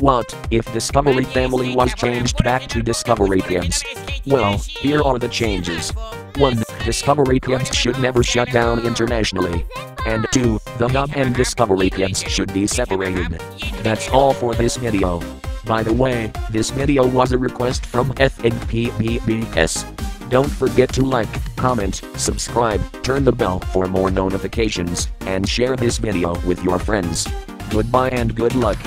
What if Discovery Family was changed back to Discovery Kids? Well, here are the changes. 1. Discovery Kids should never shut down internationally. And 2. The Hub and Discovery Kids should be separated. That's all for this video. By the way, this video was a request from FNPBBS. Don't forget to like, comment, subscribe, turn the bell for more notifications, and share this video with your friends. Goodbye and good luck.